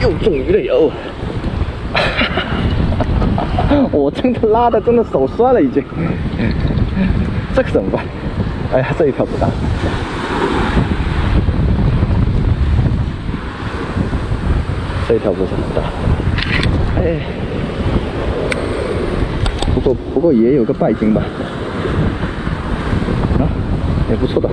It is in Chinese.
又中鱼了哟，我真的拉的真的手酸了，已经。这可怎么办？哎呀，这一条不大。这条不是很大，哎，不过不过也有个半斤吧，啊，也不错的。